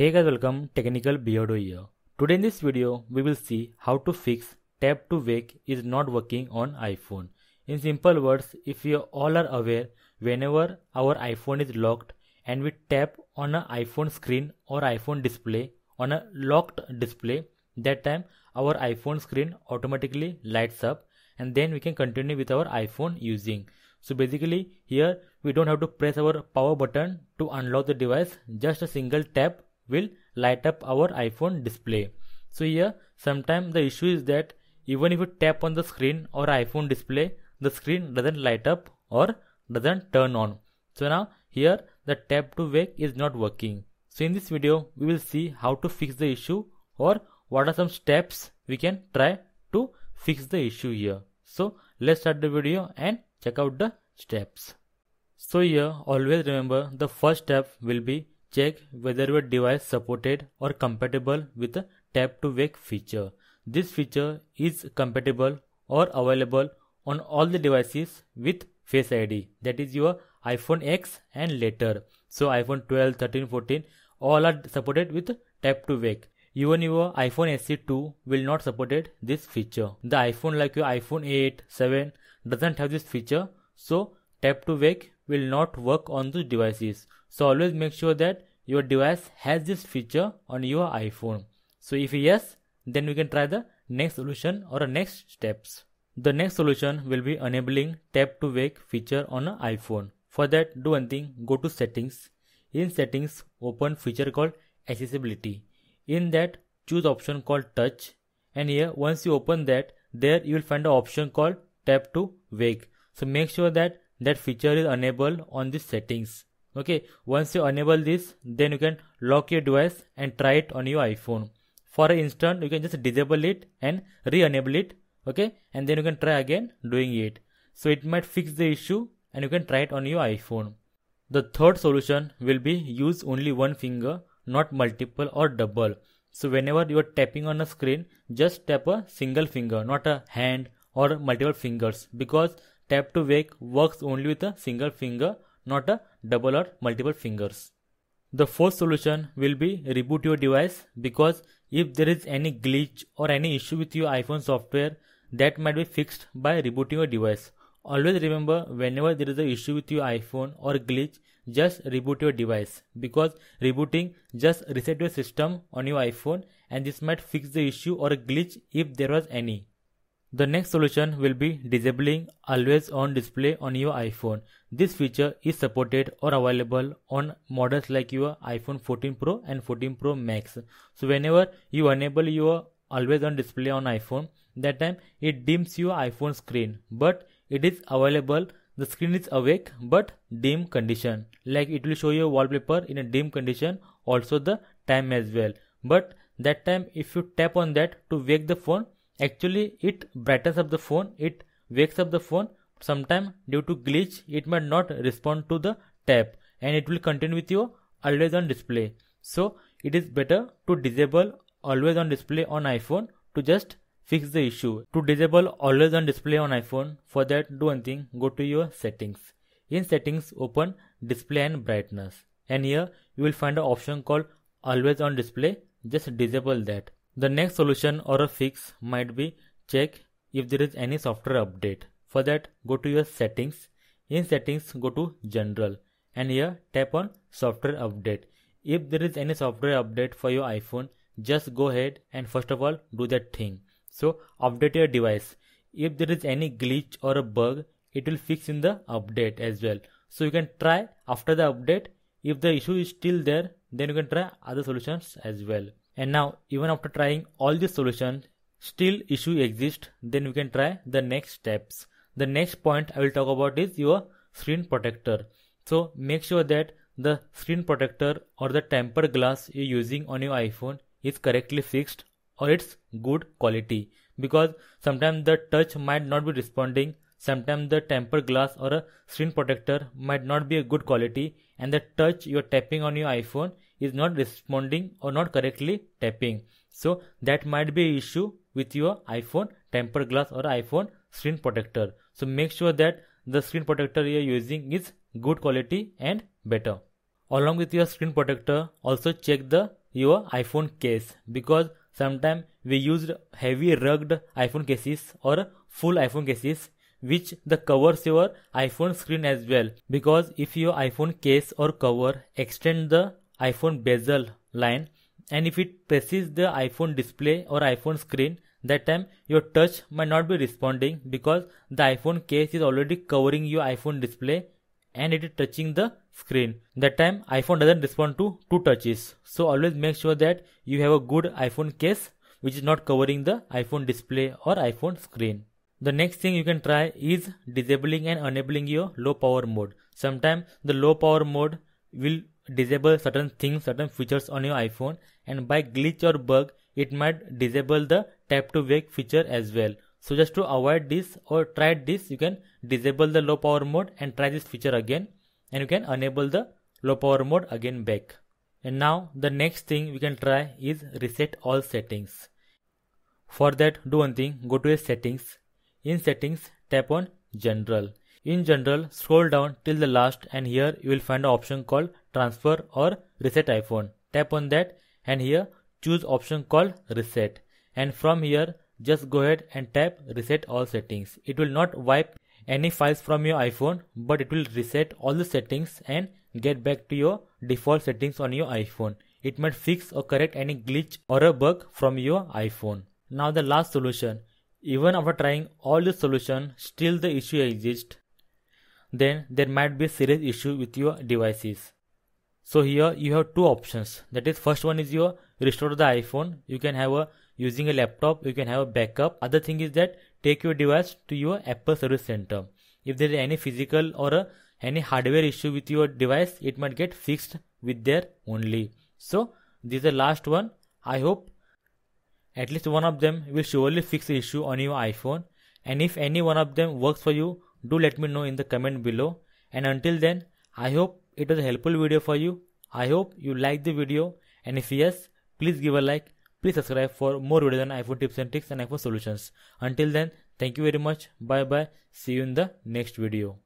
Hey guys welcome Technical Beardo here. Today in this video we will see how to fix tap to wake is not working on iPhone. In simple words if you all are aware whenever our iPhone is locked and we tap on an iPhone screen or iPhone display on a locked display that time our iPhone screen automatically lights up and then we can continue with our iPhone using. So basically here we don't have to press our power button to unlock the device just a single tap will light up our iPhone display. So here sometimes the issue is that even if you tap on the screen or iPhone display the screen doesn't light up or doesn't turn on. So now here the tap to wake is not working. So in this video we will see how to fix the issue or what are some steps we can try to fix the issue here. So let's start the video and check out the steps. So here always remember the first step will be check whether your device supported or compatible with the tap to wake feature. This feature is compatible or available on all the devices with Face ID that is your iPhone X and later. So iPhone 12, 13, 14 all are supported with tap to wake. Even your iPhone SE 2 will not supported this feature. The iPhone like your iPhone 8, 7 doesn't have this feature. So tap to wake will not work on those devices. So always make sure that your device has this feature on your iPhone. So if yes, then we can try the next solution or next steps. The next solution will be enabling tap to wake feature on an iPhone. For that do one thing, go to settings. In settings, open feature called accessibility. In that, choose option called touch. And here, once you open that, there you will find an option called tap to wake. So make sure that that feature is enabled on the settings. Okay, once you enable this, then you can lock your device and try it on your iPhone. For an instant, you can just disable it and re-enable it. Okay, and then you can try again doing it. So it might fix the issue and you can try it on your iPhone. The third solution will be use only one finger, not multiple or double. So whenever you are tapping on a screen, just tap a single finger, not a hand or multiple fingers because tap to wake works only with a single finger, not a double or multiple fingers. The fourth solution will be reboot your device because if there is any glitch or any issue with your iPhone software that might be fixed by rebooting your device. Always remember whenever there is an issue with your iPhone or glitch, just reboot your device because rebooting just reset your system on your iPhone and this might fix the issue or glitch if there was any. The next solution will be disabling always on display on your iPhone. This feature is supported or available on models like your iPhone 14 Pro and 14 Pro Max. So whenever you enable your always on display on iPhone, that time it dims your iPhone screen, but it is available. The screen is awake but dim condition. Like it will show your wallpaper in a dim condition, also the time as well. But that time if you tap on that to wake the phone, actually it brightens up the phone it wakes up the phone. Sometime due to glitch it might not respond to the tap and it will continue with your always on display. So it is better to disable always on display on iphone to just fix the issue. To disable always on display on iphone for that do one thing go to your settings. In settings open display and brightness. And here you will find an option called always on display. Just disable that the next solution or a fix might be check if there is any software update. For that, go to your settings. In settings, go to general and here tap on software update. If there is any software update for your iPhone, just go ahead and first of all do that thing. So update your device. If there is any glitch or a bug, it will fix in the update as well. So you can try after the update. If the issue is still there, then you can try other solutions as well. And now even after trying all these solutions, still issue exists, then we can try the next steps. The next point I will talk about is your screen protector. So make sure that the screen protector or the tempered glass you're using on your iPhone is correctly fixed or it's good quality because sometimes the touch might not be responding sometimes the tempered glass or a screen protector might not be a good quality and the touch you're tapping on your iphone is not responding or not correctly tapping. So that might be issue with your iPhone tempered glass or iPhone screen protector. So make sure that the screen protector you are using is good quality and better. Along with your screen protector, also check the your iPhone case because sometimes we used heavy rugged iPhone cases or full iPhone cases which the covers your iPhone screen as well because if your iPhone case or cover extend the iPhone bezel line and if it presses the iPhone display or iPhone screen that time your touch might not be responding because the iPhone case is already covering your iPhone display and it is touching the screen. That time iPhone doesn't respond to two touches. So always make sure that you have a good iPhone case which is not covering the iPhone display or iPhone screen. The next thing you can try is disabling and enabling your low power mode. Sometimes the low power mode will disable certain things, certain features on your iPhone and by glitch or bug it might disable the tap to wake feature as well. So just to avoid this or try this you can disable the low power mode and try this feature again and you can enable the low power mode again back. And now the next thing we can try is reset all settings. For that do one thing go to settings. In settings tap on general. In general scroll down till the last and here you will find an option called transfer or reset iPhone. Tap on that and here choose option called reset and from here just go ahead and tap reset all settings. It will not wipe any files from your iPhone but it will reset all the settings and get back to your default settings on your iPhone. It might fix or correct any glitch or a bug from your iPhone. Now the last solution. Even after trying all the solution still the issue exists then there might be a serious issue with your devices. So here you have two options. That is first one is your restore the iPhone. You can have a using a laptop you can have a backup. Other thing is that take your device to your Apple Service Center. If there is any physical or a, any hardware issue with your device, it might get fixed with there only. So this is the last one. I hope at least one of them will surely fix the issue on your iPhone. And if any one of them works for you, do let me know in the comment below. And until then, I hope it was a helpful video for you. I hope you liked the video. And if yes, please give a like. Please subscribe for more videos on iPhone tips and tricks and iPhone solutions. Until then, Thank you very much. Bye bye. See you in the next video.